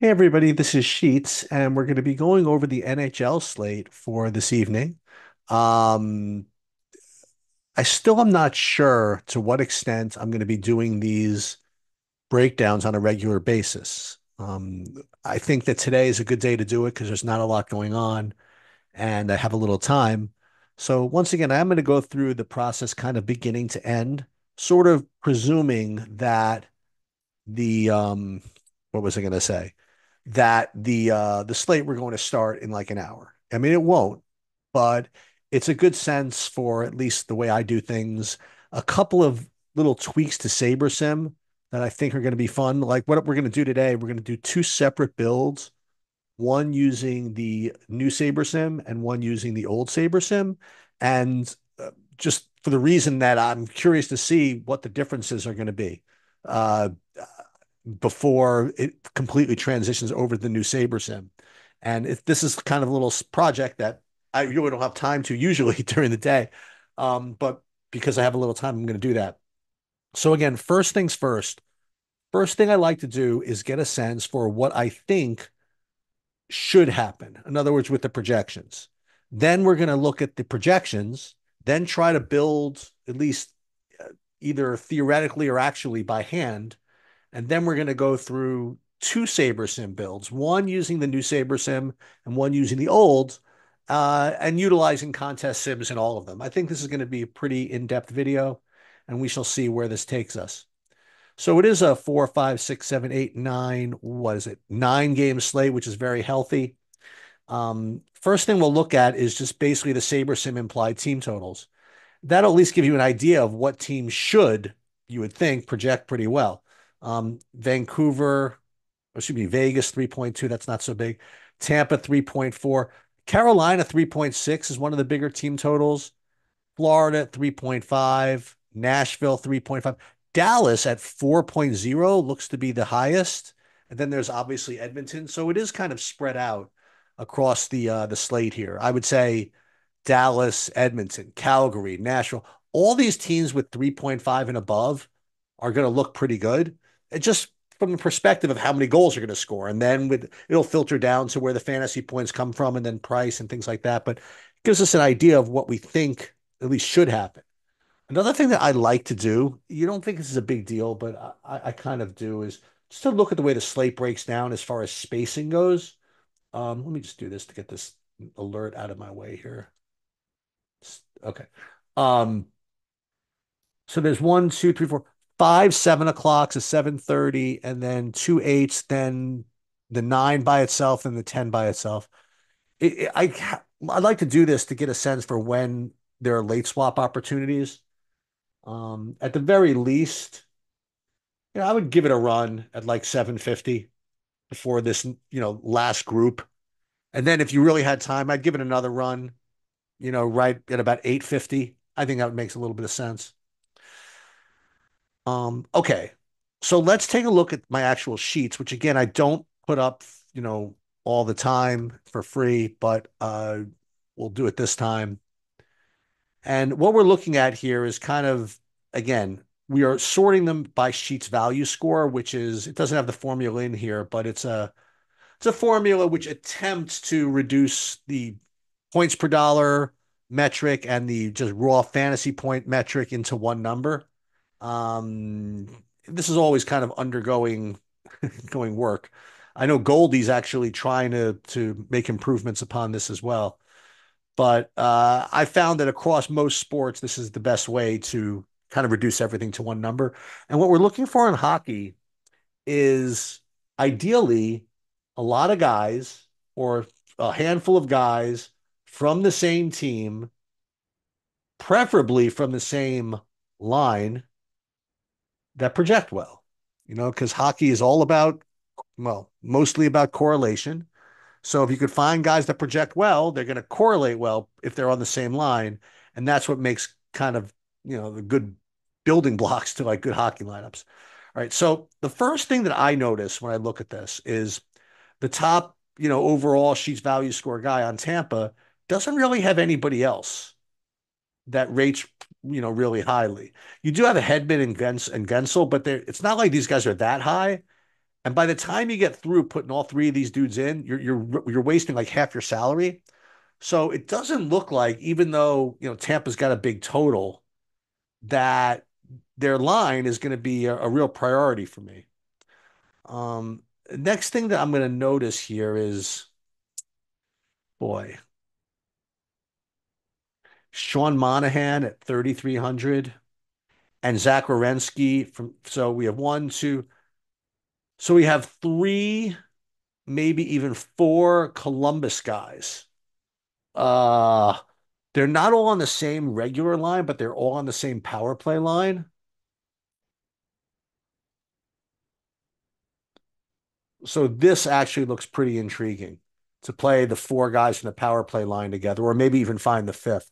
Hey everybody, this is Sheets, and we're going to be going over the NHL slate for this evening. Um, I still am not sure to what extent I'm going to be doing these breakdowns on a regular basis. Um, I think that today is a good day to do it because there's not a lot going on and I have a little time. So once again, I'm going to go through the process kind of beginning to end, sort of presuming that the um, what was I going to say? That the uh the slate we're going to start in like an hour. I mean, it won't, but it's a good sense for at least the way I do things. A couple of little tweaks to SaberSim that I think are going to be fun. Like what we're going to do today, we're going to do two separate builds, one using the new SaberSim and one using the old SaberSim. And uh, just for the reason that I'm curious to see what the differences are going to be. Uh, before it completely transitions over to the new Saber sim. And if this is kind of a little project that I really don't have time to usually during the day. Um, but because I have a little time, I'm going to do that. So again, first things first. First thing I like to do is get a sense for what I think should happen. In other words, with the projections. Then we're going to look at the projections, then try to build at least uh, either theoretically or actually by hand and then we're going to go through two SaberSim builds, one using the new SaberSim and one using the old, uh, and utilizing contest sims in all of them. I think this is going to be a pretty in-depth video, and we shall see where this takes us. So it is a four, five, six, seven, eight, nine. What is it? Nine game slate, which is very healthy. Um, first thing we'll look at is just basically the SaberSim implied team totals. That'll at least give you an idea of what teams should, you would think, project pretty well. Um, Vancouver, excuse me, Vegas 3.2. That's not so big. Tampa 3.4. Carolina 3.6 is one of the bigger team totals. Florida 3.5. Nashville 3.5. Dallas at 4.0 looks to be the highest. And then there's obviously Edmonton. So it is kind of spread out across the uh, the slate here. I would say Dallas, Edmonton, Calgary, Nashville, all these teams with 3.5 and above are going to look pretty good just from the perspective of how many goals you're going to score. And then with it'll filter down to where the fantasy points come from and then price and things like that. But gives us an idea of what we think at least should happen. Another thing that I like to do, you don't think this is a big deal, but I, I kind of do, is just to look at the way the slate breaks down as far as spacing goes. Um, let me just do this to get this alert out of my way here. Okay. Um, so there's one, two, three, four, five seven o'clocks, a seven thirty, and then two eights, then the nine by itself and the ten by itself. It, it, I I'd like to do this to get a sense for when there are late swap opportunities. Um, at the very least, you know, I would give it a run at like seven fifty before this, you know, last group, and then if you really had time, I'd give it another run. You know, right at about eight fifty. I think that makes a little bit of sense. Um, okay. So let's take a look at my actual sheets, which again, I don't put up, you know, all the time for free, but uh, we'll do it this time. And what we're looking at here is kind of, again, we are sorting them by sheets value score, which is, it doesn't have the formula in here, but it's a, it's a formula which attempts to reduce the points per dollar metric and the just raw fantasy point metric into one number. Um, this is always kind of undergoing going work. I know Goldie's actually trying to to make improvements upon this as well. But uh, I found that across most sports, this is the best way to kind of reduce everything to one number. And what we're looking for in hockey is ideally a lot of guys or a handful of guys from the same team, preferably from the same line, that project well, you know, because hockey is all about, well, mostly about correlation. So if you could find guys that project well, they're going to correlate well if they're on the same line. And that's what makes kind of, you know, the good building blocks to like good hockey lineups. All right. So the first thing that I notice when I look at this is the top, you know, overall sheets value score guy on Tampa doesn't really have anybody else that rates you know really highly. You do have a Hedman and Gens and Guentzel, but it's not like these guys are that high. And by the time you get through putting all three of these dudes in, you're you're you're wasting like half your salary. So it doesn't look like, even though you know Tampa's got a big total, that their line is going to be a, a real priority for me. Um, next thing that I'm going to notice here is, boy, Sean Monahan at 3,300 and Zach Werenski from. So we have one, two. So we have three, maybe even four Columbus guys. Uh, they're not all on the same regular line, but they're all on the same power play line. So this actually looks pretty intriguing to play the four guys in the power play line together, or maybe even find the fifth.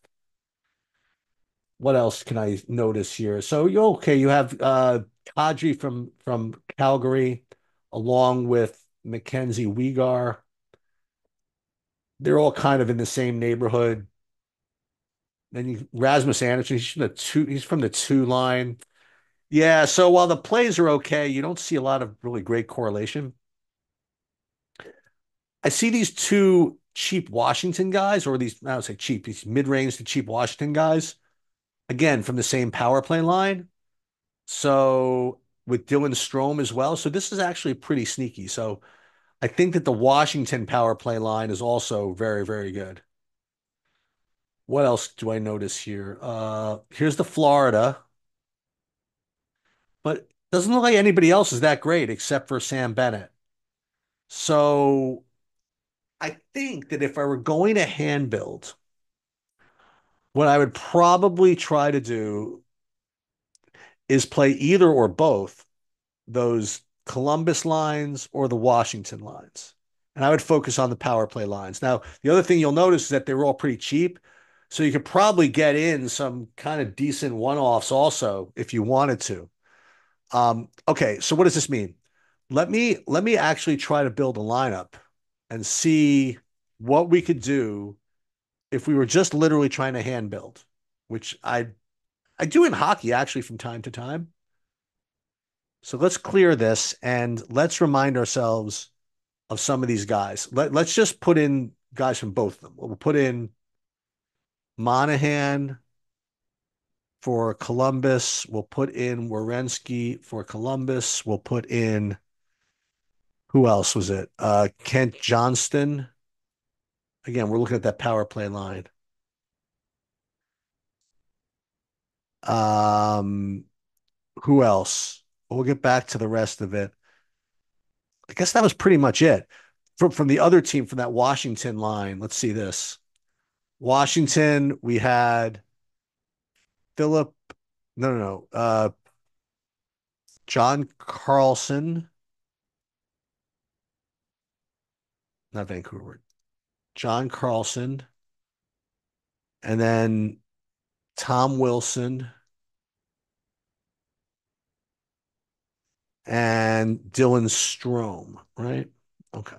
What else can I notice here? So you okay, you have uh Kadri from from Calgary along with Mackenzie Weegar. They're all kind of in the same neighborhood. Then you Rasmus Andersson, he's from the two, he's from the two line. Yeah, so while the plays are okay, you don't see a lot of really great correlation. I see these two cheap Washington guys, or these, I don't say cheap, these mid-range to cheap Washington guys, again, from the same power play line. So with Dylan Strome as well. So this is actually pretty sneaky. So I think that the Washington power play line is also very, very good. What else do I notice here? Uh, here's the Florida, but doesn't look like anybody else is that great except for Sam Bennett. So I think that if I were going to hand build, what I would probably try to do is play either or both those Columbus lines or the Washington lines. And I would focus on the power play lines. Now, the other thing you'll notice is that they were all pretty cheap. So you could probably get in some kind of decent one-offs also if you wanted to. Um, okay, so what does this mean? Let me let me actually try to build a lineup and see what we could do if we were just literally trying to hand build, which I I do in hockey actually from time to time. So let's clear this and let's remind ourselves of some of these guys. Let, let's just put in guys from both of them. We'll put in Monahan for Columbus. We'll put in Werenski for Columbus. We'll put in who else was it? Uh, Kent Johnson. Again, we're looking at that power play line. Um, who else? We'll get back to the rest of it. I guess that was pretty much it. From from the other team from that Washington line. Let's see this. Washington, we had Philip, no, no, no, uh, John Carlson, not Vancouver, John Carlson, and then Tom Wilson and Dylan Strome, right? Okay.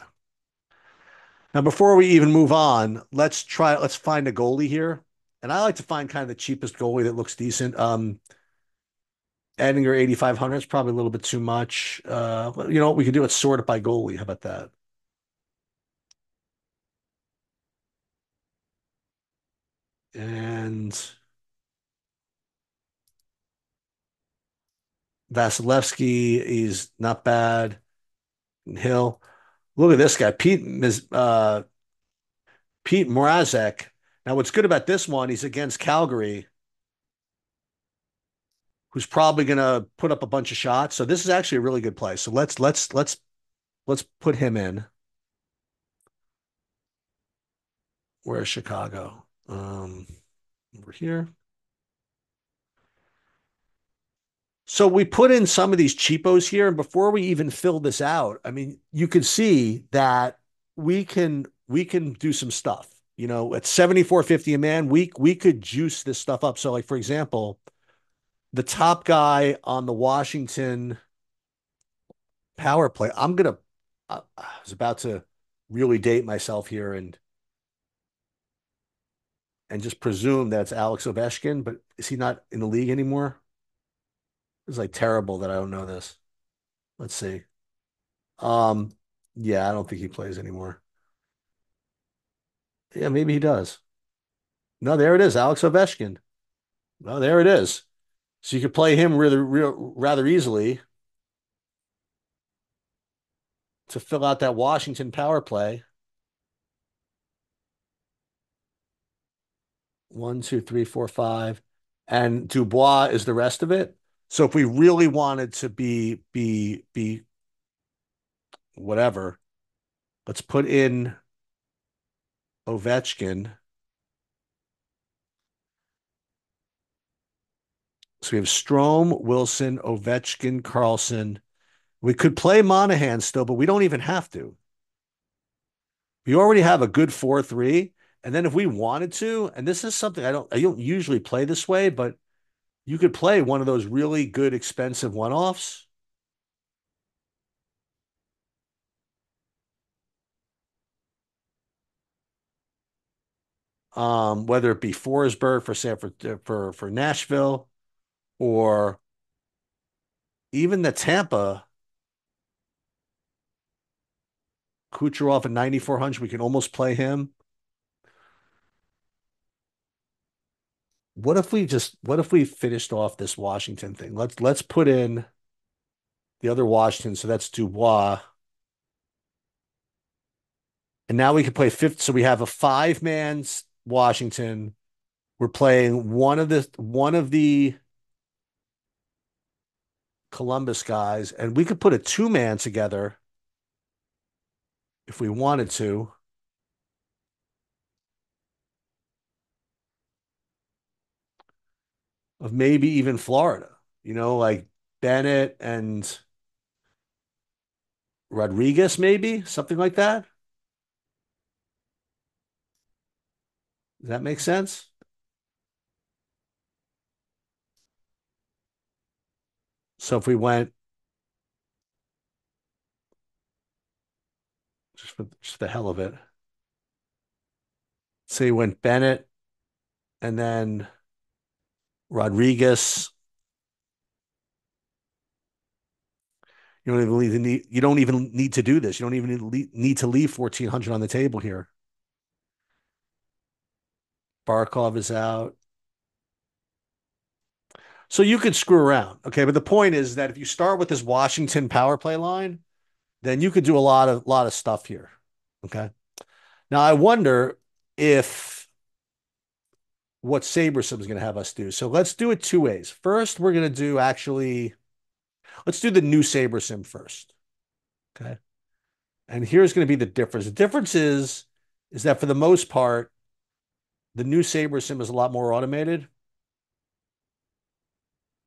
Now, before we even move on, let's try, let's find a goalie here. And I like to find kind of the cheapest goalie that looks decent. Um, Oettinger 8,500 is probably a little bit too much. Uh, you know, what we could do it sort it by goalie. How about that? And Vasilevskiy is not bad. Hill. Look at this guy, Pete uh, Pete Mrazek. Now, what's good about this one? He's against Calgary, who's probably going to put up a bunch of shots. So this is actually a really good play. So let's let's let's let's put him in. Where's Chicago? Um, over here. So we put in some of these cheapos here, and before we even fill this out, I mean, you can see that we can we can do some stuff. You know, at 74.50 a man, we we could juice this stuff up. So, like for example, the top guy on the Washington power play, I'm gonna I was about to really date myself here and and just presume that's Alex Ovechkin, but is he not in the league anymore? It's like terrible that I don't know this. Let's see. Um, yeah, I don't think he plays anymore. Yeah, maybe he does. No, there it is, Alex Ovechkin. No, there it is. So you could play him real, rather easily to fill out that Washington power play. One, two, three, four, five. And Dubois is the rest of it. So if we really wanted to be be be whatever, let's put in Ovechkin. So we have Strome, Wilson, Ovechkin, Carlson. We could play Monahan still, but we don't even have to. We already have a good 4-3. And then if we wanted to, and this is something I don't I don't usually play this way, but you could play one of those really good expensive one-offs. Um, whether it be Forsberg for San for for for Nashville or even the Tampa Kucherov at 9,400, we can almost play him. What if we just what if we finished off this Washington thing? Let's let's put in the other Washington. So that's Dubois. And now we can play fifth. So we have a five man Washington. We're playing one of the one of the Columbus guys, and we could put a two man together if we wanted to. Of maybe even Florida, you know, like Bennett and Rodriguez, maybe something like that. Does that make sense? So if we went just for just the hell of it, say we went Bennett and then Rodriguez. You don't even need you don't even need to do this. You don't even need to leave 1400 on the table here. Barkov is out. So you could screw around. Okay. But the point is that if you start with this Washington power play line, then you could do a lot of lot of stuff here. Okay. Now I wonder if what SaberSim is going to have us do. So let's do it two ways. First, we're going to do actually, let's do the new SaberSim first. Okay. And here's going to be the difference. The difference is, is that for the most part, the new SaberSim is a lot more automated.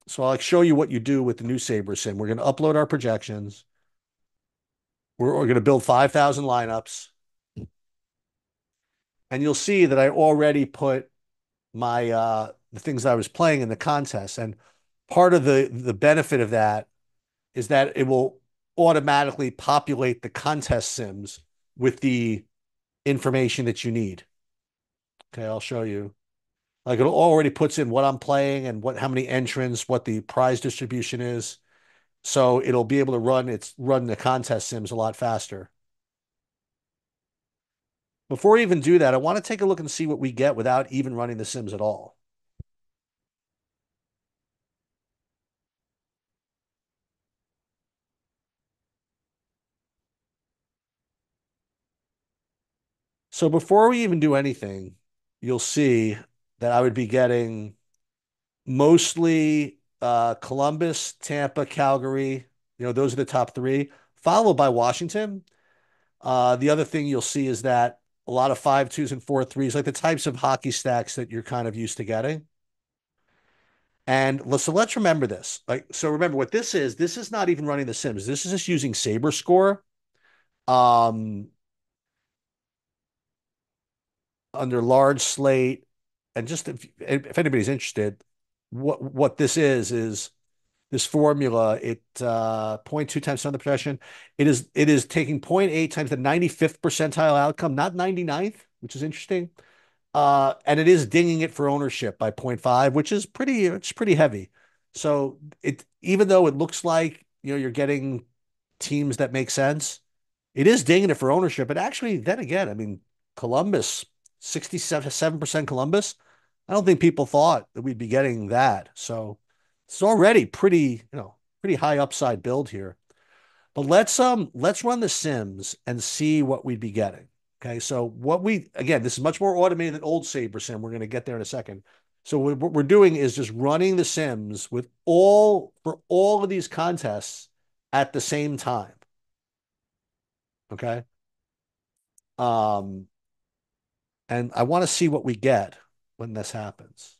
So I'll show you what you do with the new SaberSim. We're going to upload our projections. We're, we're going to build 5,000 lineups. And you'll see that I already put my uh, the things I was playing in the contest. And part of the the benefit of that is that it will automatically populate the contest sims with the information that you need. Okay, I'll show you. Like it already puts in what I'm playing and what how many entrants, what the prize distribution is. So it'll be able to run its run the contest sims a lot faster. Before we even do that, I want to take a look and see what we get without even running the sims at all. So before we even do anything, you'll see that I would be getting mostly uh, Columbus, Tampa, Calgary. You know, those are the top three, followed by Washington. Uh, the other thing you'll see is that a lot of five twos and four threes, like the types of hockey stacks that you're kind of used to getting. And so let's remember this. Like, so remember what this is. This is not even running the Sims. This is just using Saber Score. Um, under large slate, and just if, if anybody's interested, what what this is is this formula. It uh, 0.2 times on the possession. It is it is taking 0.8 times the 95th percentile outcome, not 99th, which is interesting. Uh, and it is dinging it for ownership by 0.5, which is pretty it's pretty heavy. So it even though it looks like you know you're getting teams that make sense. It is dinging it for ownership, but actually, then again, I mean, Columbus, 67% Columbus. I don't think people thought that we'd be getting that. So it's already pretty, you know, pretty high upside build here. But let's um let's run the Sims and see what we'd be getting. Okay, so what we again, this is much more automated than old Saber Sim. We're going to get there in a second. So what we're doing is just running the Sims with all for all of these contests at the same time. Okay. Um, and I want to see what we get when this happens.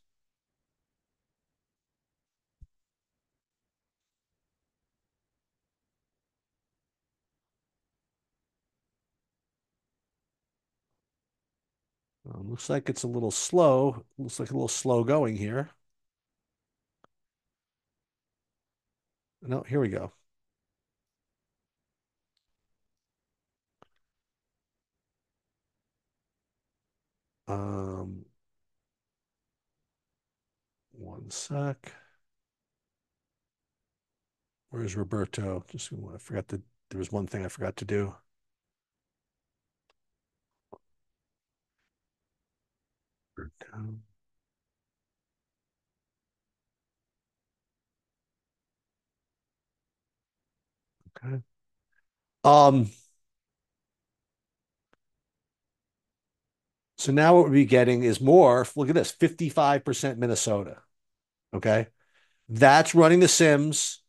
Um, looks like it's a little slow. Looks like a little slow going here. No, here we go. Um, one sec. Where's Roberto? Just I forgot to. There was one thing I forgot to do. Okay. Um. So now what we'll be getting is more. Look at this 55% Minnesota. Okay. That's running the Sims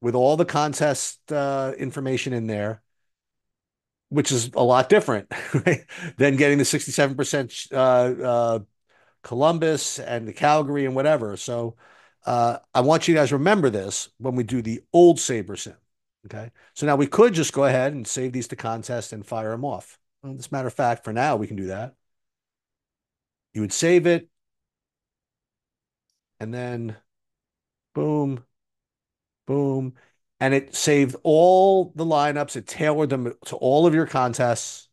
with all the contest uh, information in there, which is a lot different right? than getting the 67% uh, uh, Columbus and the Calgary and whatever. So uh, I want you guys to remember this when we do the old Saber Sim. Okay. So now we could just go ahead and save these to contest and fire them off. As a matter of fact, for now, we can do that. You would save it. And then boom, boom. And it saved all the lineups. It tailored them to all of your contests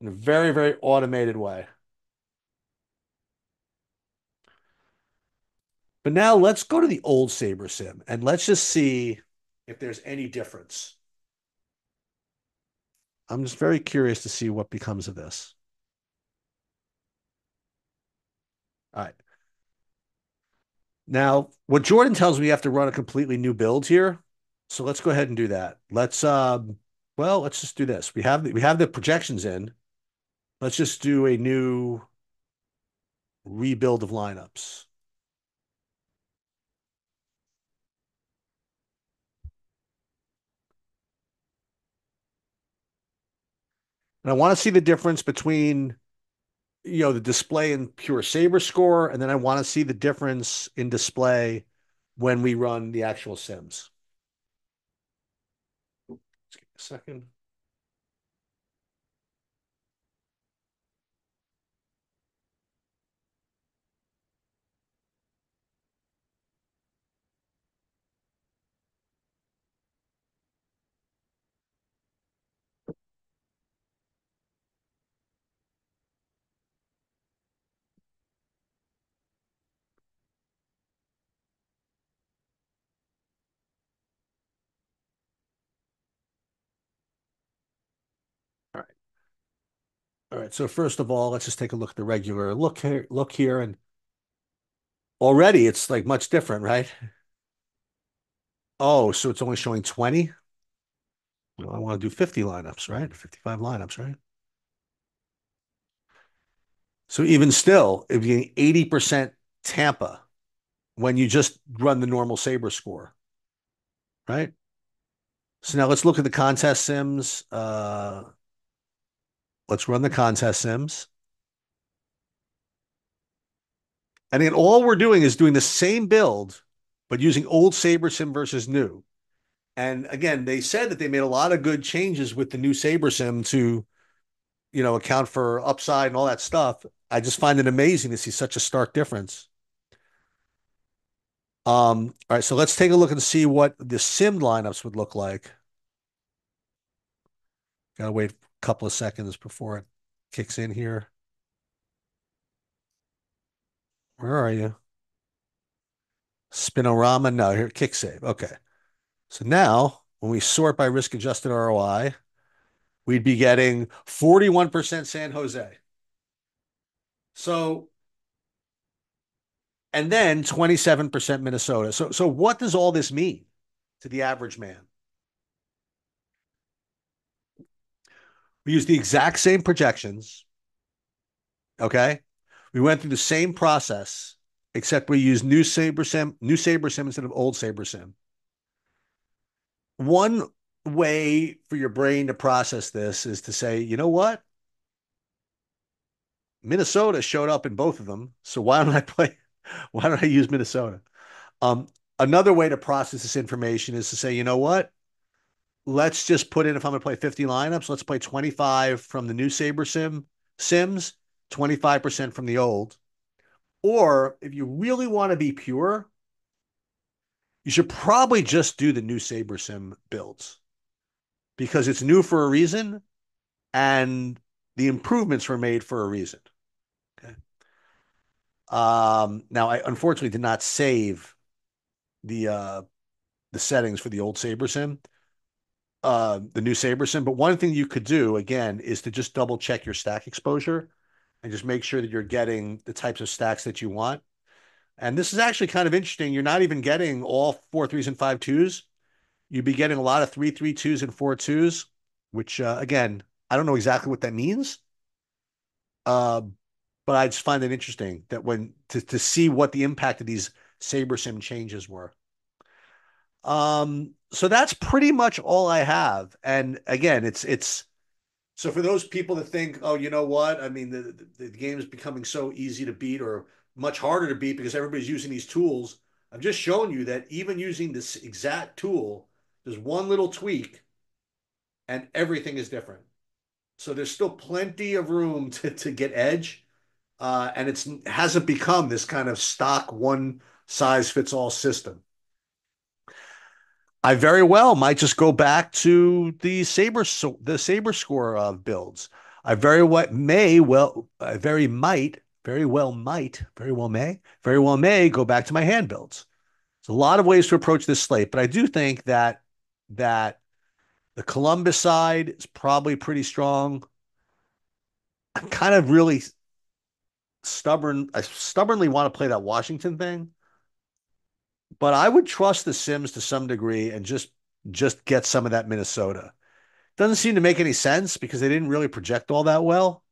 in a very, very automated way. But now let's go to the old Saber Sim and let's just see if there's any difference. I'm just very curious to see what becomes of this. All right. Now, what Jordan tells me, you have to run a completely new build here. So let's go ahead and do that. Let's, um, well, let's just do this. We have the, we have the projections in. Let's just do a new rebuild of lineups. And I want to see the difference between, you know, the display in pure Saber score, and then I want to see the difference in display when we run the actual sims. Let's give a second. Right. So first of all, let's just take a look at the regular look here. Look here, and already it's like much different, right? Oh, so it's only showing 20? Well, I want to do 50 lineups, right? 55 lineups, right? So even still, if you're getting 80% Tampa when you just run the normal Saber score, right? So now let's look at the contest sims. Uh, let's run the contest sims. And then all we're doing is doing the same build, but using old Saber sim versus new. And again, they said that they made a lot of good changes with the new Saber sim to, you know, account for upside and all that stuff. I just find it amazing to see such a stark difference. Um, all right, so let's take a look and see what the sim lineups would look like. Gotta wait couple of seconds before it kicks in here. Where are you? Spinorama? No, here, kick save. Okay. So now when we sort by risk adjusted ROI, we'd be getting 41% San Jose. So, and then 27% Minnesota. So, so what does all this mean to the average man? We used the exact same projections. Okay. We went through the same process, except we used new SaberSim, new SaberSim instead of old Saber Sim. One way for your brain to process this is to say, you know what? Minnesota showed up in both of them. So why don't I play? Why don't I use Minnesota? Um, another way to process this information is to say, you know what? Let's just put in, if I'm going to play 50 lineups, let's play 25 from the new Saber Sim Sims, 25% from the old. Or if you really want to be pure, you should probably just do the new Saber Sim builds because it's new for a reason and the improvements were made for a reason. Okay. Um, now I unfortunately did not save the uh the settings for the old Saber Sim, uh, the new Saber Sim. But one thing you could do again is to just double check your stack exposure and just make sure that you're getting the types of stacks that you want. And this is actually kind of interesting. You're not even getting all four threes and five twos. You'd be getting a lot of three, three twos and four twos, which uh, again, I don't know exactly what that means. Uh, but I just find it interesting that when to, to see what the impact of these SaberSim changes were. Um, so that's pretty much all I have. And again, it's it's so for those people that think, oh, you know what? I mean, the, the, the game is becoming so easy to beat or much harder to beat because everybody's using these tools. I'm just showing you that even using this exact tool, there's one little tweak and everything is different. So there's still plenty of room to, to get edge. Uh, and it's hasn't become this kind of stock one size fits all system. I very well might just go back to the saber the saber score of builds. I very well may well I very might very well might very well may very well may go back to my hand builds. There's a lot of ways to approach this slate, but I do think that that the Columbus side is probably pretty strong. I'm kind of really stubborn. I stubbornly want to play that Washington thing but I would trust the Sims to some degree and just just get some of that Minnesota. Doesn't seem to make any sense because they didn't really project all that well.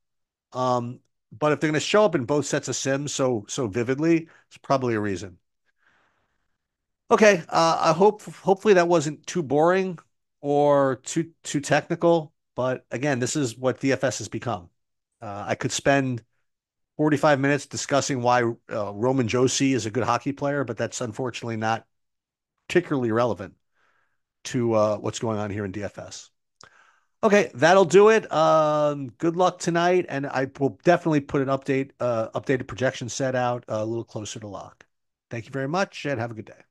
Um, but if they're going to show up in both sets of Sims so so vividly, it's probably a reason. Okay, uh, I hope hopefully that wasn't too boring or too too technical. But again, this is what DFS has become. Uh, I could spend 45 minutes discussing why uh, Roman Josi is a good hockey player, but that's unfortunately not particularly relevant to uh, what's going on here in DFS. Okay, that'll do it. Um, good luck tonight, and I will definitely put an update, uh, updated projection set out uh, a little closer to lock. Thank you very much, and have a good day.